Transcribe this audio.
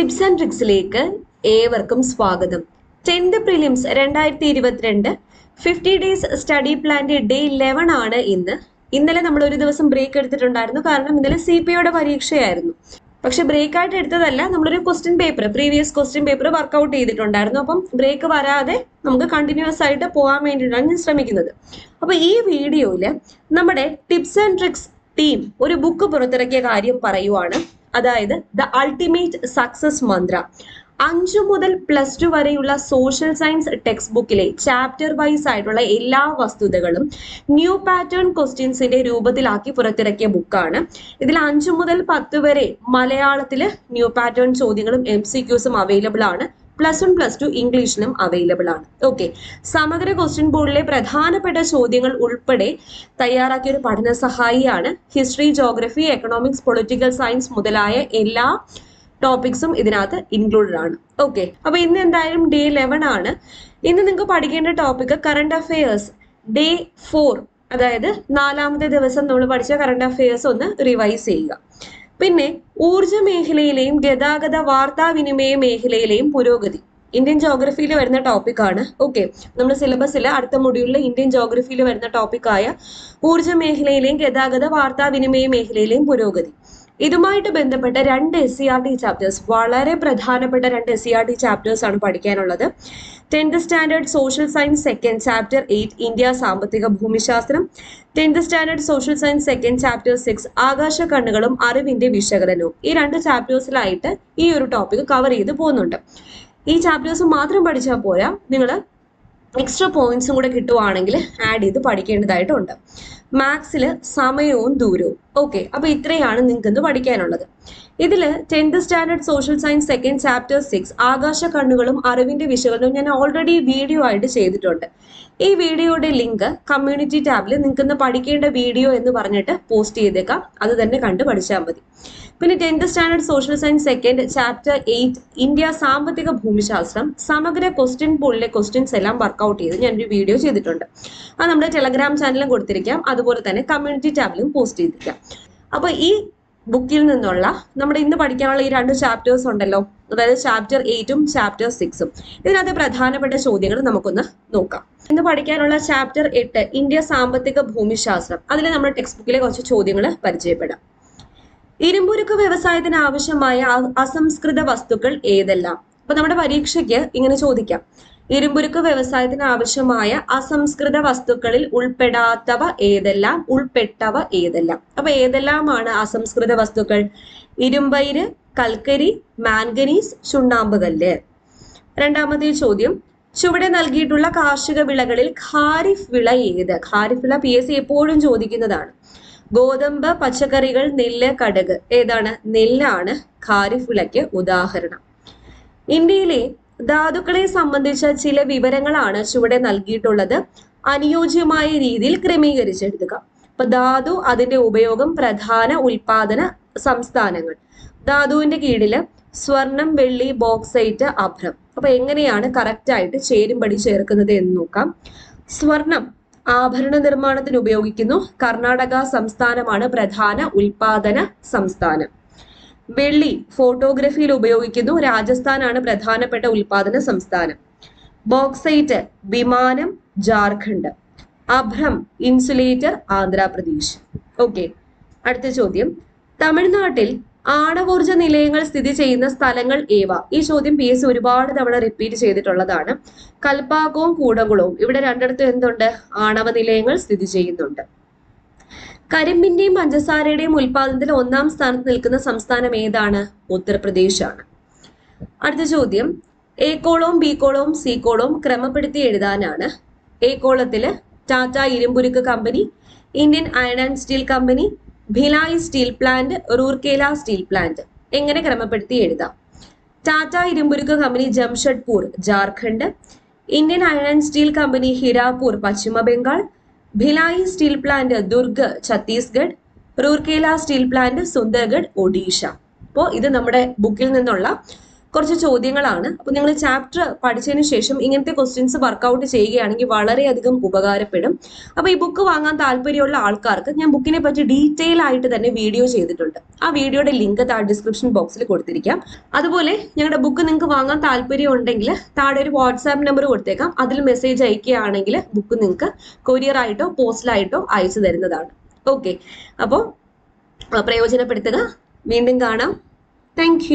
Tips and ട്രിക്സിലേക്ക് ഏവർക്കും സ്വാഗതം. Tenth prelims രണ്ടായിരത്തി ഇരുപത്തിരണ്ട് ഫിഫ്റ്റി ഡേയ്സ് സ്റ്റഡി പ്ലാന്റെ ഡേ ഇലവൻ ആണ് ഇന്ന്. ഇന്നലെ നമ്മൾ ഒരു ദിവസം ബ്രേക്ക് എടുത്തിട്ടുണ്ടായിരുന്നു. കാരണം ഇന്നലെ സി പി ഒയുടെ പരീക്ഷയായിരുന്നു. പക്ഷെ ബ്രേക്ക് ആയിട്ട് എടുത്തതല്ല നമ്മളൊരു question paper previous question paper work out ചെയ്തിട്ടുണ്ടായിരുന്നു. അപ്പം ബ്രേക്ക് വരാതെ നമുക്ക് കണ്ടിന്യൂസ് ആയിട്ട് പോകാൻ വേണ്ടിയിട്ടാണ് ഞാൻ ശ്രമിക്കുന്നത്. അപ്പൊ ഈ വീഡിയോയിൽ നമ്മുടെ ടിപ്സ് ആൻഡ് ട്രിക്സ് ടീം ഒരു ബുക്ക് പുറത്തിറക്കിയ കാര്യം പറയുവാണ്. അതായത് ദ അൾട്ടിമേറ്റ് സക്സസ് മന്ത്ര. അഞ്ചു മുതൽ പ്ലസ് ടു വരെയുള്ള സോഷ്യൽ സയൻസ് ടെക്സ്റ്റ് ബുക്കിലെ ചാപ്റ്റർ വൈസ് ആയിട്ടുള്ള എല്ലാ വസ്തുതകളും ന്യൂ പാറ്റേൺ ക്വസ്റ്റ്യൻസിന്റെ രൂപത്തിലാക്കി പുറത്തിറക്കിയ ബുക്കാണ്. ഇതിൽ അഞ്ചു മുതൽ പത്ത് വരെ മലയാളത്തിൽ ന്യൂ പാറ്റേൺ ചോദ്യങ്ങളും എം സി ക്യൂസും അവൈലബിൾ ആണ്. പ്ലസ് വൺ പ്ലസ് ടു ഇംഗ്ലീഷിലും അവൈലബിൾ ആണ്. ഓക്കെ സമഗ്ര ക്വസ്റ്റ്യൻ ബോർഡിലെ പ്രധാനപ്പെട്ട ചോദ്യങ്ങൾ ഉൾപ്പെടെ തയ്യാറാക്കിയ ഒരു പഠന സഹായിയാണ് history geography economics political science മുതലായ എല്ലാ ടോപ്പിക്സും ഇതിനകത്ത് ഇൻക്ലൂഡഡ് ആണ്. ഓക്കെ അപ്പൊ ഇന്ന് എന്തായാലും ഡേ ലെവൻ ആണ്. ഇന്ന് നിങ്ങൾക്ക് പഠിക്കേണ്ട topic current affairs day four അതായത് നാലാമത്തെ ദിവസം നമ്മൾ പഠിച്ച കറണ്ട് അഫയേഴ്സ് ഒന്ന് റിവൈസ് ചെയ്യുക. പിന്നെ ഊർജ മേഖലയിലെയും ഗതാഗത വാർത്താവിനിമയ മേഖലയിലെയും പുരോഗതി. ഇന്ത്യൻ ജോഗ്രഫിയിൽ വരുന്ന ടോപ്പിക്കാണ് ഓക്കെ നമ്മുടെ സിലബസിൽ അടുത്ത മൊഡ്യൂളിൽ ഇന്ത്യൻ ജോഗ്രഫിയിൽ വരുന്ന ടോപ്പിക്കായ ഊർജ മേഖലയിലെയും ഗതാഗത വാർത്താവിനിമയ മേഖലയിലെയും പുരോഗതി. ഇതുമായിട്ട് ബന്ധപ്പെട്ട രണ്ട് S C R T chapters വളരെ പ്രധാനപ്പെട്ട രണ്ട് S C R T chapters ആണ് പഠിക്കാനുള്ളത്. Tenth standard social science second chapter eight India സാമ്പത്തിക ഭൂമിശാസ്ത്രം tenth standard social science second chapter six ആകാശ കണ്ണുകളും അറിവിന്റെ വിശകലനവും ഈ രണ്ട് ചാപ്റ്റേഴ്സിലായിട്ട് ഈ ഒരു ടോപ്പിക് കവർ ചെയ്ത് പോകുന്നുണ്ട്. ഈ ചാപ്റ്റേഴ്സ് മാത്രം പഠിച്ചാൽ പോരാ നിങ്ങൾ എക്സ്ട്രാ പോയിന്റ്സും കൂടെ കിട്ടുവാണെങ്കിൽ ആഡ് ചെയ്ത് പഠിക്കേണ്ടതായിട്ടുണ്ട്. മാത്സിൽ സമയവും ദൂരവും. ഓക്കെ അപ്പൊ ഇത്രയാണ് നിങ്ങൾക്ക് ഇന്ന് പഠിക്കാനുള്ളത്. ഇതിൽ tenth standard social science second chapter six ആകാശ കണ്ണുകളും അറിവിന്റെ വിശകലനവും ഞാൻ ഓൾറെഡി വീഡിയോ ആയിട്ട് ചെയ്തിട്ടുണ്ട്. ഈ വീഡിയോയുടെ ലിങ്ക് കമ്മ്യൂണിറ്റി ടാബിൽ നിങ്ങൾക്ക് ഇന്ന് പഠിക്കേണ്ട വീഡിയോ എന്ന് പറഞ്ഞിട്ട് പോസ്റ്റ് ചെയ്തേക്കാം. അത് തന്നെ കണ്ട് പഠിച്ചാൽ മതി. പിന്നെ tenth standard social science second chapter eight India സാമ്പത്തിക ഭൂമിശാസ്ത്രം സമഗ്ര ക്വസ്റ്റ്യൻ പോളിലെ ക്വസ്റ്റ്യൻസ് എല്ലാം വർക്കൗട്ട് ചെയ്ത് ഞാനൊരു വീഡിയോ ചെയ്തിട്ടുണ്ട്. അത് നമ്മുടെ ടെലഗ്രാം ചാനലും കൊടുത്തിരിക്കാം. അതുപോലെ തന്നെ കമ്മ്യൂണിറ്റി ടാബിലും പോസ്റ്റ് ചെയ്തിരിക്കാം. അപ്പോൾ ഈ ബുക്കിൽ നിന്നുള്ള നമ്മുടെ ഇന്ന് പഠിക്കാനുള്ള ഈ രണ്ട് ചാപ്റ്റേഴ്സ് ഉണ്ടല്ലോ. അതായത് ചാപ്റ്റർ എയ്റ്റും ചാപ്റ്റർ സിക്സും ഇതിനകത്ത് പ്രധാനപ്പെട്ട ചോദ്യങ്ങൾ നമുക്കൊന്ന് നോക്കാം. ഇന്ന് പഠിക്കാനുള്ള ചാപ്റ്റർ എട്ട് ഇന്ത്യ സാമ്പത്തിക ഭൂമിശാസ്ത്രം. അതിൽ നമ്മുടെ ടെക്സ്റ്റ് ബുക്കിലെ കുറച്ച് ചോദ്യങ്ങൾ പരിചയപ്പെടാം. ഇരുമ്പുരുക്ക് വ്യവസായത്തിന് ആവശ്യമായ അസംസ്കൃത വസ്തുക്കൾ ഏതെല്ലാം? അപ്പൊ നമ്മുടെ പരീക്ഷയ്ക്ക് ഇങ്ങനെ ചോദിക്കാം. ഇരുമ്പുരുക്ക് വ്യവസായത്തിന് ആവശ്യമായ അസംസ്കൃത വസ്തുക്കളിൽ ഉൾപ്പെടാത്തവ ഏതെല്ലാം? ഉൾപ്പെട്ടവ ഏതെല്ലാം? അപ്പൊ ഏതെല്ലാമാണ് അസംസ്കൃത വസ്തുക്കൾ? ഇരുമ്പയിര് കൽക്കരി മാംഗനീസ് ചുണ്ണാമ്പ് കല്ല്. രണ്ടാമത്തെ ചോദ്യം. ചുവടെ നൽകിയിട്ടുള്ള കാർഷിക വിളകളിൽ ഖാരിഫ് വിള ഏത്? ഖാരിഫ് വിള പി എസ് സി എപ്പോഴും ചോദിക്കുന്നതാണ്. ഗോതമ്പ് പച്ചക്കറികൾ നെല്ല് കടുക്. ഏതാണ്? നെല്ലാണ് ഖാരിഫ് വിളയ്ക്ക് ഉദാഹരണം. ഇന്ത്യയിലെ ധാതുക്കളെ സംബന്ധിച്ച ചില വിവരങ്ങളാണ് ചുവടെ നൽകിയിട്ടുള്ളത്. അനുയോജ്യമായ രീതിയിൽ ക്രമീകരിച്ചെടുക്കുക. അപ്പൊ ധാതു അതിന്റെ ഉപയോഗം പ്രധാന ഉൽപാദന സംസ്ഥാനങ്ങൾ. ധാതുവിന്റെ കീഴിൽ സ്വർണം വെള്ളി ബോക്സൈറ്റ് അഭ്രം. അപ്പൊ എങ്ങനെയാണ് കറക്റ്റ് ആയിട്ട് ചേരുംപടി ചേർക്കുന്നത് എന്ന് നോക്കാം. സ്വർണം ആഭരണ നിർമ്മാണത്തിന് ഉപയോഗിക്കുന്നു. കർണാടക സംസ്ഥാനമാണ് പ്രധാന ഉൽപാദന സംസ്ഥാനം. വെള്ളി ഫോട്ടോഗ്രഫിയിൽ ഉപയോഗിക്കുന്നു. രാജസ്ഥാനാണ് പ്രധാനപ്പെട്ട ഉൽപാദന സംസ്ഥാനം. ബോക്സൈറ്റ് വിമാനം ജാർഖണ്ഡ്. അഭ്രം ഇൻസുലേറ്റർ ആന്ധ്രാപ്രദേശ്. ഓക്കെ അടുത്ത ചോദ്യം. തമിഴ്നാട്ടിൽ ആണവോർജ നിലയങ്ങൾ സ്ഥിതി ചെയ്യുന്ന സ്ഥലങ്ങൾ ഏവ? ഈ ചോദ്യം പി എസ് ഒരുപാട് തവണ റിപ്പീറ്റ് ചെയ്തിട്ടുള്ളതാണ്. കൽപ്പാക്കവും കൂടകുളവും. ഇവിടെ രണ്ടിടത്തും എന്തുണ്ട്? ആണവ നിലയങ്ങൾ സ്ഥിതി ചെയ്യുന്നുണ്ട്. കരിമ്പിന്റെയും പഞ്ചസാരയുടെയും ഉൽപാദനത്തിൽ ഒന്നാം സ്ഥാനത്ത് നിൽക്കുന്ന സംസ്ഥാനം ഏതാണ്? ഉത്തർപ്രദേശാണ്. അടുത്ത ചോദ്യം. എ കോളവും ബി കോളവും സി കോളവും ക്രമപ്പെടുത്തി എഴുതാനാണ്. എ കോളത്തിൽ Tata ഇരുമ്പുരുക്ക് company Indian iron and steel company Bhilai steel plant Rourkela steel plant. എങ്ങനെ ക്രമപ്പെടുത്തി എഴുതാം? Tata ഇരുമ്പുരുക്ക് company Jamshedpur Jharkhand. Indian iron and steel company Hirapur Paschim Bengal Bhilai steel plant Durg Chhattisgarh Rourkela steel plant Sundargarh Odisha. അപ്പോൾ ഇത് നമ്മുടെ ബുക്കിൽ നിന്നുള്ള കുറച്ച് ചോദ്യങ്ങളാണ്. അപ്പോൾ നിങ്ങൾ ചാപ്റ്റർ പഠിച്ചതിന് ശേഷം ഇങ്ങനത്തെ ക്വസ്റ്റ്യൻസ് വർക്കൗട്ട് ചെയ്യുകയാണെങ്കിൽ വളരെയധികം ഉപകാരപ്പെടും. അപ്പോൾ ഈ ബുക്ക് വാങ്ങാൻ താല്പര്യമുള്ള ആൾക്കാർക്ക് ഞാൻ ബുക്കിനെ പറ്റി ഡീറ്റെയിൽ ആയിട്ട് തന്നെ വീഡിയോ ചെയ്തിട്ടുണ്ട്. ആ വീഡിയോയുടെ ലിങ്ക് താഴെ ഡിസ്ക്രിപ്ഷൻ ബോക്സിൽ കൊടുത്തിരിക്കാം. അതുപോലെ ഞങ്ങളുടെ ബുക്ക് നിങ്ങൾക്ക് വാങ്ങാൻ താല്പര്യം ഉണ്ടെങ്കിൽ താഴെ ഒരു വാട്സാപ്പ് നമ്പർ കൊടുത്തേക്കാം. അതിൽ മെസ്സേജ് അയക്കുകയാണെങ്കിൽ ബുക്ക് നിങ്ങൾക്ക് കൊറിയർ ആയിട്ടോ പോസ്റ്റലായിട്ടോ അയച്ചു തരുന്നതാണ്. ഓക്കെ അപ്പോൾ പ്രയോജനപ്പെടുത്തുക. വീണ്ടും കാണാം. താങ്ക്